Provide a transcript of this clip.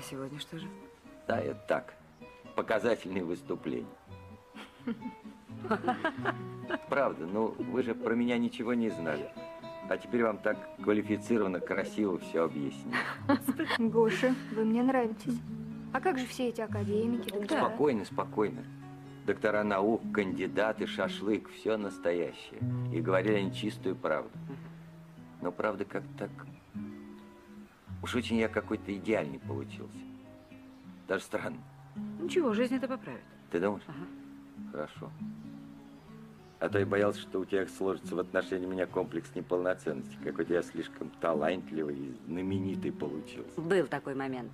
А сегодня что же? Да, это так. Показательные выступления. Правда, ну вы же про меня ничего не знали. А теперь вам так квалифицированно, красиво все объяснили. Гоша, вы мне нравитесь. А как же все эти академики, доктора? Спокойно, спокойно. Доктора наук, кандидаты, шашлык, все настоящее. И говорили они чистую правду. Но правда как так... Уж очень я какой-то идеальный получился. Даже странно. Ничего, жизнь это поправит. Ты думаешь? Ага. Хорошо. А то я боялся, что у тебя сложится в отношении меня комплекс неполноценности. Какой-то я слишком талантливый и знаменитый получился. Был такой момент.